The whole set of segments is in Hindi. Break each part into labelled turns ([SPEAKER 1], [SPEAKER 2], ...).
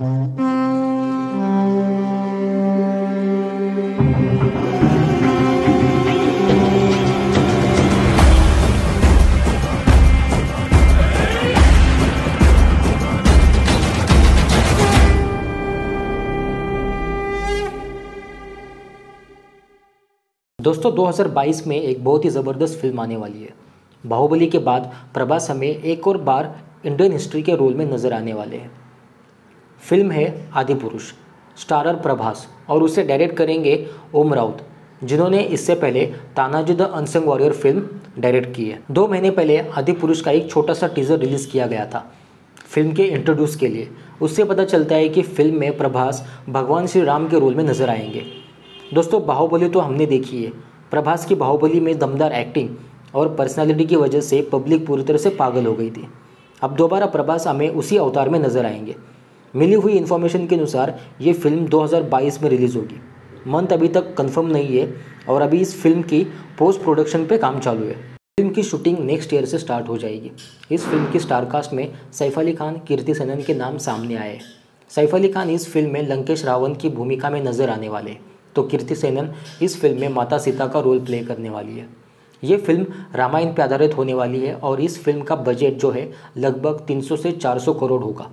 [SPEAKER 1] दोस्तों 2022 में एक बहुत ही ज़बरदस्त फ़िल्म आने वाली है। बाहुबली के बाद प्रभास हमें एक और बार इंडियन हिस्ट्री के रोल में नज़र आने वाले हैं। फ़िल्म है आदि पुरुष, स्टारर प्रभास, और उसे डायरेक्ट करेंगे ओम राउत, जिन्होंने इससे पहले Tanaji the unsung warrior film direct की है। दो महीने पहले आदि पुरुष का एक छोटा सा टीज़र रिलीज़ किया गया था, फ़िल्म के इंट्रोड्यूस के लिए। उससे पता चलता है कि फ़िल्म में प्रभास भगवान श्री राम के रोल में नज़र आएँगे। दोस्तों, बाहुबली तो हमने देखी है। प्रभास की बाहुबली में दमदार एक्टिंग और पर्सनालिटी की वजह से पब्लिक पूरी तरह से पागल हो गई थी। अब दोबारा प्रभास हमें उसी अवतार में नज़र आएँगे। मिली हुई इन्फॉर्मेशन के अनुसार ये फ़िल्म 2022 में रिलीज़ होगी। मंथ अभी तक कंफर्म नहीं है और अभी इस फ़िल्म की पोस्ट प्रोडक्शन पे काम चालू है। फ़िल्म की शूटिंग नेक्स्ट ईयर से स्टार्ट हो जाएगी। इस फ़िल्म की स्टारकास्ट में सैफ अली खान, कीर्ति सेनन के नाम सामने आए। सैफ अली खान इस फ़िल्म में लंकेश रावण की भूमिका में नज़र आने वाले। तो कीर्ति सेनन इस फ़िल्म में माता सीता का रोल प्ले करने वाली है। ये फ़िल्म रामायण पर आधारित होने वाली है और इस फ़िल्म का बजट जो है लगभग 300 से 400 करोड़ होगा।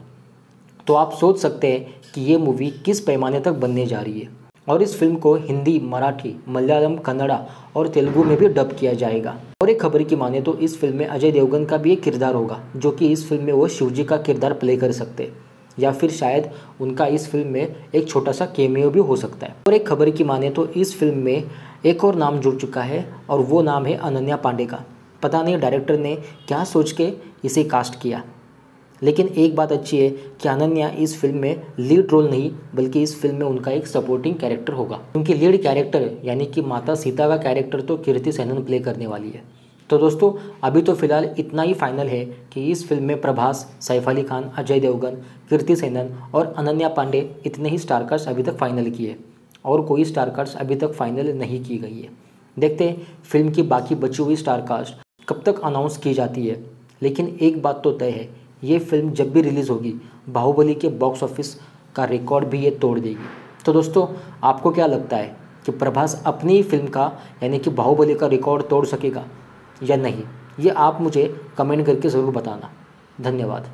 [SPEAKER 1] तो आप सोच सकते हैं कि ये मूवी किस पैमाने तक बनने जा रही है। और इस फ़िल्म को हिंदी, मराठी, मलयालम, कन्नड़ा और तेलुगु में भी डब किया जाएगा। और एक खबर की माने तो इस फ़िल्म में अजय देवगन का भी एक किरदार होगा, जो कि इस फ़िल्म में वो शिवजी का किरदार प्ले कर सकते या फिर शायद उनका इस फ़िल्म में एक छोटा सा केमियो भी हो सकता है। और एक खबर की माने तो इस फ़िल्म में एक और नाम जुड़ चुका है, और वो नाम है अनन्या पांडे का। पता नहीं डायरेक्टर ने क्या सोच के इसे कास्ट किया। लेकिन एक बात अच्छी है कि अनन्या इस फ़िल्म में लीड रोल नहीं, बल्कि इस फ़िल्म में उनका एक सपोर्टिंग कैरेक्टर होगा। क्योंकि लीड कैरेक्टर यानी कि माता सीता का कैरेक्टर तो कीर्ति सेनन प्ले करने वाली है। तो दोस्तों, अभी तो फ़िलहाल इतना ही फाइनल है कि इस फ़िल्म में प्रभास, सैफ अली खान, अजय देवगन, कीर्ति सेनन और अनन्या पांडे इतने ही स्टारकास्ट अभी तक फाइनल किए और कोई स्टारकास्ट अभी तक फाइनल नहीं की गई है। देखते हैं फ़िल्म की बाकी बची हुई स्टारकास्ट कब तक अनाउंस की जाती है। लेकिन एक बात तो तय है ये फ़िल्म जब भी रिलीज़ होगी, बाहुबली के बॉक्स ऑफ़िस का रिकॉर्ड भी ये तोड़ देगी। तो दोस्तों, आपको क्या लगता है कि प्रभास अपनी फ़िल्म का, यानी कि बाहुबली का रिकॉर्ड तोड़ सकेगा या नहीं? ये आप मुझे कमेंट करके ज़रूर बताना। धन्यवाद।